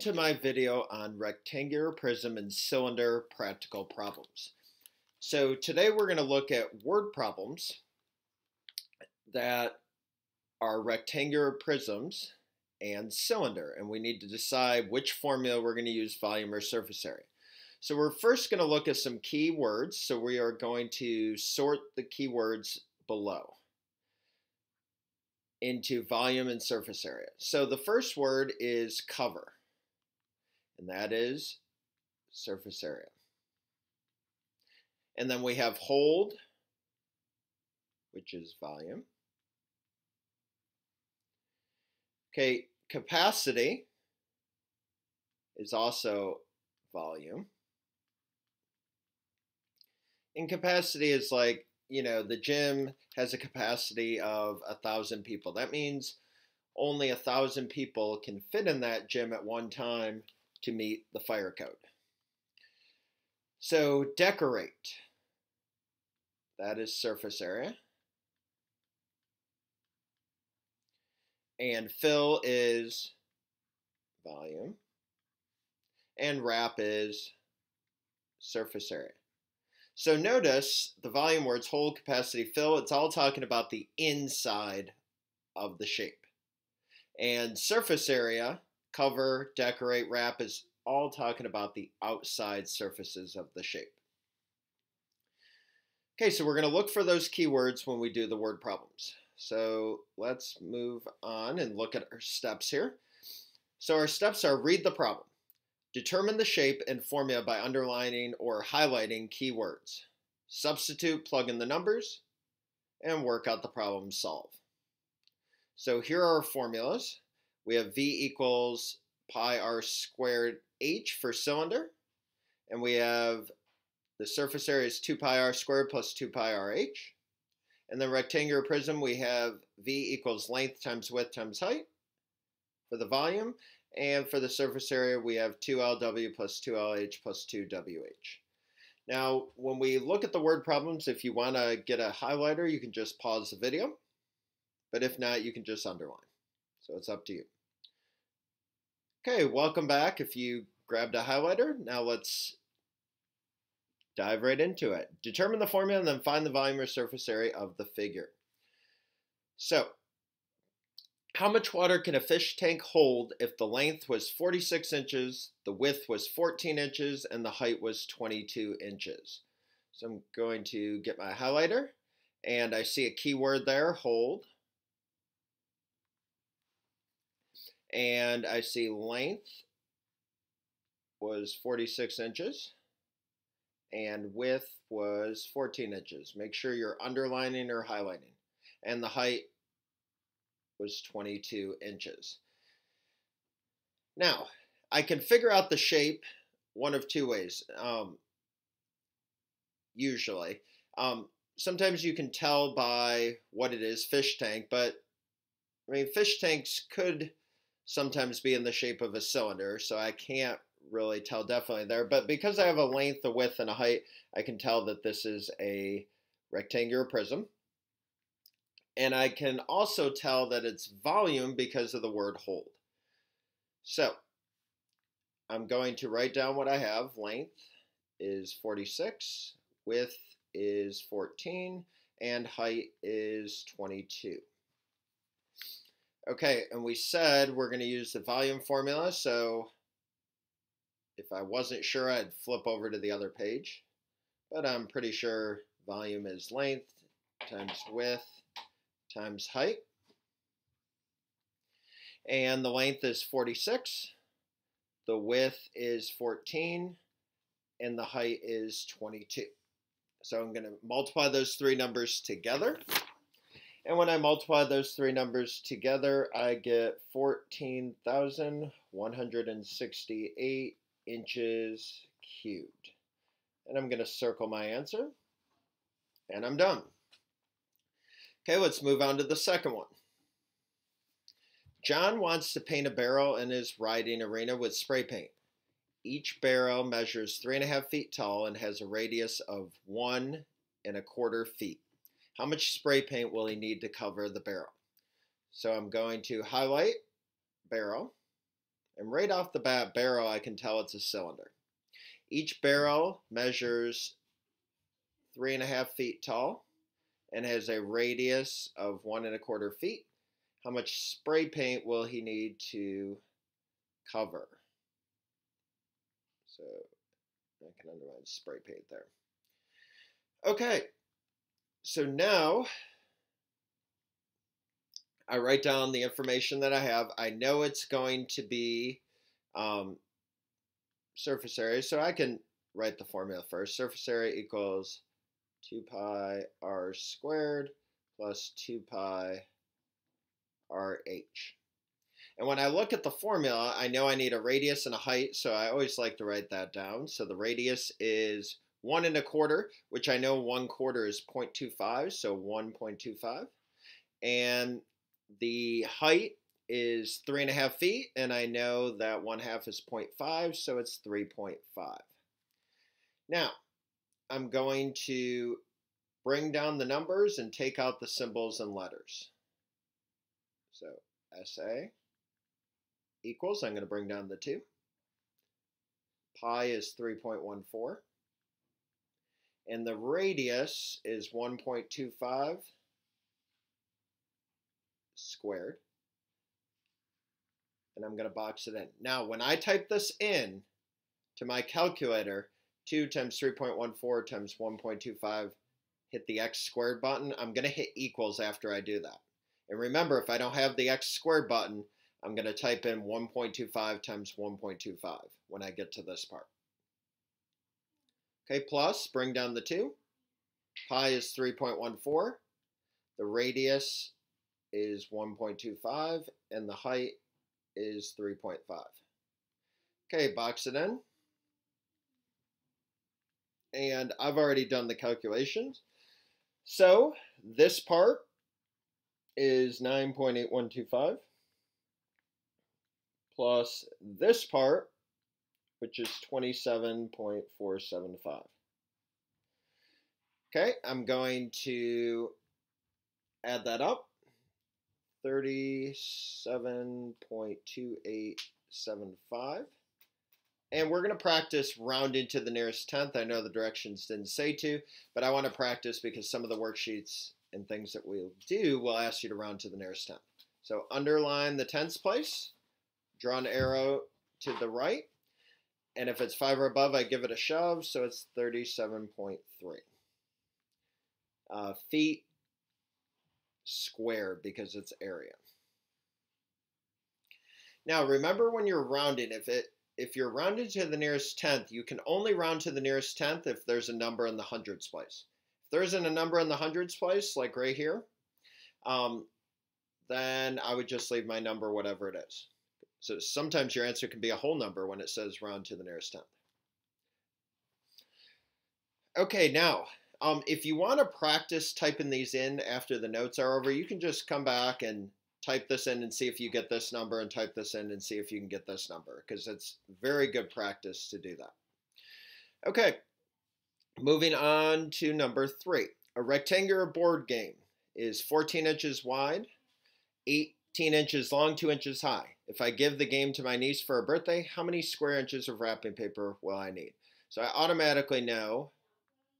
to my video on rectangular prism and cylinder practical problems. So today we're going to look at word problems that are rectangular prisms and cylinder and we need to decide which formula we're going to use volume or surface area. So we're first going to look at some key words. So we are going to sort the keywords below into volume and surface area. So the first word is cover and that is surface area. And then we have hold, which is volume. Okay, capacity is also volume. And capacity is like, you know, the gym has a capacity of a thousand people. That means only a thousand people can fit in that gym at one time to meet the fire code. So decorate, that is surface area. And fill is volume. And wrap is surface area. So notice the volume words hold, capacity, fill, it's all talking about the inside of the shape. And surface area cover, decorate, wrap is all talking about the outside surfaces of the shape. Okay, so we're going to look for those keywords when we do the word problems. So let's move on and look at our steps here. So our steps are read the problem, determine the shape and formula by underlining or highlighting keywords, substitute, plug in the numbers, and work out the problem solve. So here are our formulas we have V equals pi r squared h for cylinder. And we have the surface area is 2 pi r squared plus 2 pi r h. And then rectangular prism, we have V equals length times width times height for the volume. And for the surface area, we have 2LW plus 2LH plus 2WH. Now, when we look at the word problems, if you want to get a highlighter, you can just pause the video. But if not, you can just underline. So it's up to you. Okay, welcome back. If you grabbed a highlighter, now let's dive right into it. Determine the formula and then find the volume or surface area of the figure. So, how much water can a fish tank hold if the length was 46 inches, the width was 14 inches, and the height was 22 inches? So I'm going to get my highlighter, and I see a keyword there, hold. And I see length was 46 inches and width was 14 inches. Make sure you're underlining or highlighting. And the height was 22 inches. Now, I can figure out the shape one of two ways, um, usually. Um, sometimes you can tell by what it is, fish tank, but I mean, fish tanks could sometimes be in the shape of a cylinder, so I can't really tell definitely there. But because I have a length, a width, and a height, I can tell that this is a rectangular prism. And I can also tell that it's volume because of the word hold. So I'm going to write down what I have. Length is 46, width is 14, and height is 22. Okay, and we said we're going to use the volume formula, so if I wasn't sure, I'd flip over to the other page. But I'm pretty sure volume is length times width times height. And the length is 46, the width is 14, and the height is 22. So I'm going to multiply those three numbers together. And when I multiply those three numbers together, I get 14,168 inches cubed. And I'm going to circle my answer. And I'm done. Okay, let's move on to the second one. John wants to paint a barrel in his riding arena with spray paint. Each barrel measures three and a half feet tall and has a radius of one and a quarter feet. How much spray paint will he need to cover the barrel? So I'm going to highlight barrel And right off the bat, barrel, I can tell it's a cylinder. Each barrel measures three and a half feet tall and has a radius of one and a quarter feet. How much spray paint will he need to cover? So I can underline spray paint there. Okay, so now I write down the information that I have. I know it's going to be um, surface area, so I can write the formula first. Surface area equals 2 pi r squared plus 2 pi rh. And when I look at the formula, I know I need a radius and a height, so I always like to write that down. So the radius is 1 and a quarter, which I know 1 quarter is 0.25, so 1.25. And the height is 3.5 feet, and I know that 1 half is 0.5, so it's 3.5. Now, I'm going to bring down the numbers and take out the symbols and letters. So SA equals, I'm going to bring down the 2. Pi is 3.14. And the radius is 1.25 squared. And I'm going to box it in. Now, when I type this in to my calculator, 2 times 3.14 times 1.25, hit the x squared button. I'm going to hit equals after I do that. And remember, if I don't have the x squared button, I'm going to type in 1.25 times 1.25 when I get to this part. Okay, plus, bring down the 2. Pi is 3.14. The radius is 1.25, and the height is 3.5. Okay, box it in. And I've already done the calculations. So this part is 9.8125 plus this part, which is 27.475. Okay, I'm going to add that up. 37.2875. And we're going to practice rounding to the nearest tenth. I know the directions didn't say to, but I want to practice because some of the worksheets and things that we'll do will ask you to round to the nearest tenth. So underline the tenths place, draw an arrow to the right, and if it's 5 or above, I give it a shove, so it's 37.3. Uh, feet squared because it's area. Now remember when you're rounding, if it if you're rounding to the nearest tenth, you can only round to the nearest tenth if there's a number in the hundreds place. If there isn't a number in the hundreds place, like right here, um, then I would just leave my number whatever it is. So sometimes your answer can be a whole number when it says round to the nearest tenth. Okay, now, um, if you want to practice typing these in after the notes are over, you can just come back and type this in and see if you get this number and type this in and see if you can get this number because it's very good practice to do that. Okay, moving on to number three. A rectangular board game is 14 inches wide, 18 inches long, 2 inches high. If I give the game to my niece for her birthday, how many square inches of wrapping paper will I need? So I automatically know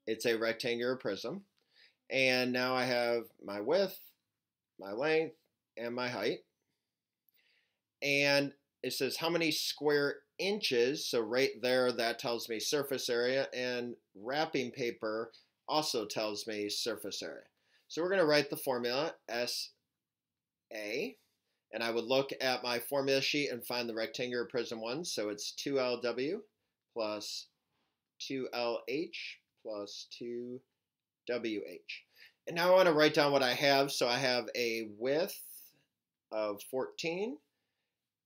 it's a rectangular prism. And now I have my width, my length, and my height. And it says how many square inches. So right there, that tells me surface area. And wrapping paper also tells me surface area. So we're going to write the formula SA. And I would look at my formula sheet and find the rectangular prism one. So it's 2LW plus 2LH plus 2WH. And now I want to write down what I have. So I have a width of 14,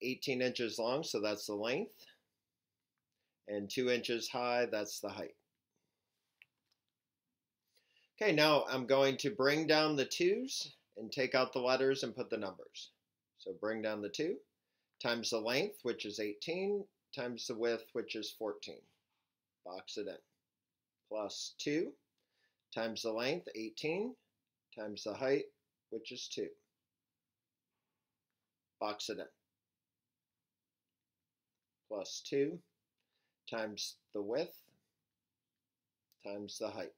18 inches long, so that's the length, and 2 inches high, that's the height. Okay, now I'm going to bring down the 2's and take out the letters and put the numbers. So bring down the 2 times the length, which is 18, times the width, which is 14. Box it in. Plus 2 times the length, 18, times the height, which is 2 box it in. plus 2 times the width times the height.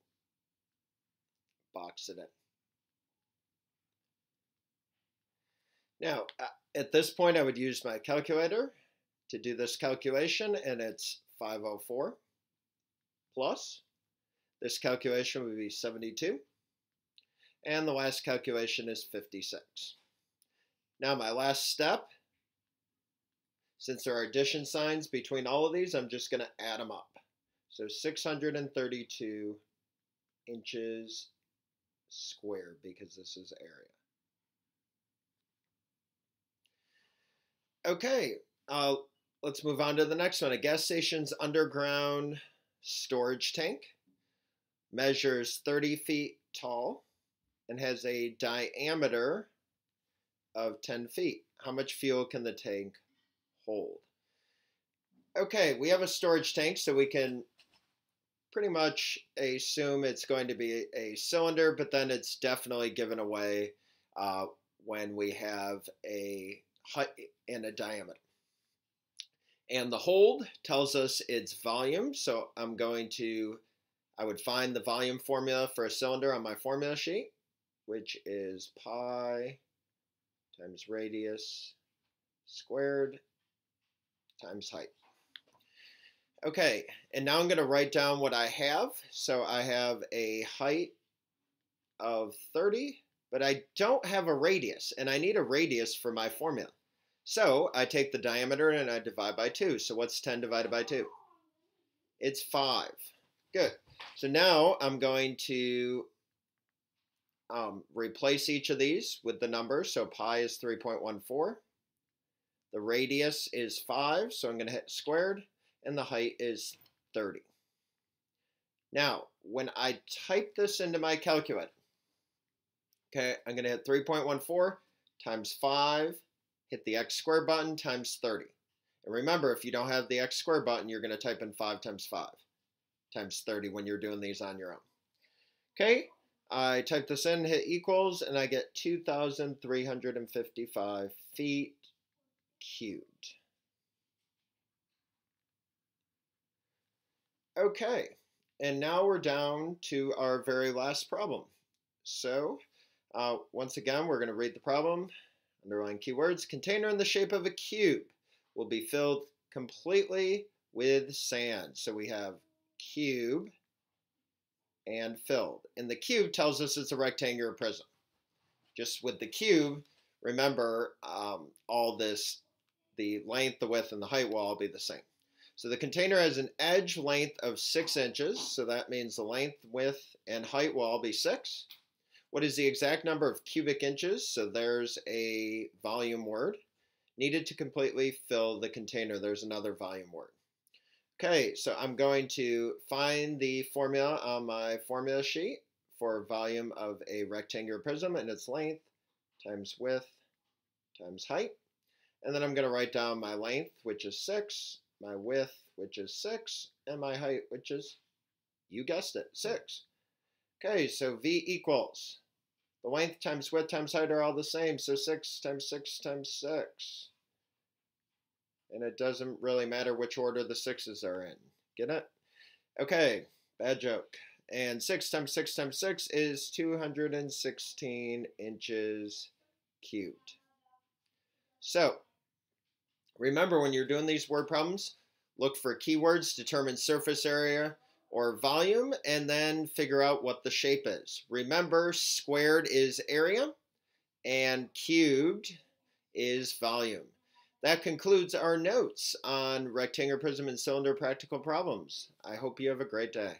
Box it in. Now, uh, at this point, I would use my calculator to do this calculation, and it's 504 plus. This calculation would be 72. And the last calculation is 56. Now, my last step, since there are addition signs between all of these, I'm just going to add them up. So 632 inches squared because this is area. Okay, uh, let's move on to the next one. A gas station's underground storage tank measures 30 feet tall and has a diameter of 10 feet. How much fuel can the tank hold? Okay, we have a storage tank, so we can pretty much assume it's going to be a cylinder, but then it's definitely given away uh, when we have a and a diameter. And the hold tells us its volume. So I'm going to, I would find the volume formula for a cylinder on my formula sheet, which is pi times radius squared times height. Okay, and now I'm going to write down what I have. So I have a height of 30, but I don't have a radius, and I need a radius for my formula. So I take the diameter and I divide by 2. So what's 10 divided by 2? It's 5. Good. So now I'm going to um, replace each of these with the number. So pi is 3.14. The radius is 5, so I'm going to hit squared. And the height is 30. Now, when I type this into my calculator, okay, I'm going to hit 3.14 times 5 hit the x squared button times 30. And remember, if you don't have the x squared button, you're going to type in 5 times 5 times 30 when you're doing these on your own. Okay, I type this in, hit equals, and I get 2,355 feet cubed. Okay, and now we're down to our very last problem. So, uh, once again, we're going to read the problem. Underline keywords. Container in the shape of a cube will be filled completely with sand. So we have cube and filled. And the cube tells us it's a rectangular prism. Just with the cube, remember um, all this, the length, the width, and the height will all be the same. So the container has an edge length of 6 inches, so that means the length, width, and height will all be 6. What is the exact number of cubic inches? So there's a volume word. Needed to completely fill the container. There's another volume word. Okay, so I'm going to find the formula on my formula sheet for volume of a rectangular prism and its length times width times height. And then I'm going to write down my length, which is 6, my width, which is 6, and my height, which is, you guessed it, 6. Okay, so V equals the length times width times height are all the same, so 6 times 6 times 6. And it doesn't really matter which order the 6's are in. Get it? Okay, bad joke. And 6 times 6 times 6 is 216 inches cubed. So, remember when you're doing these word problems, look for keywords, determine surface area, or volume and then figure out what the shape is. Remember, squared is area and cubed is volume. That concludes our notes on rectangular prism and cylinder practical problems. I hope you have a great day.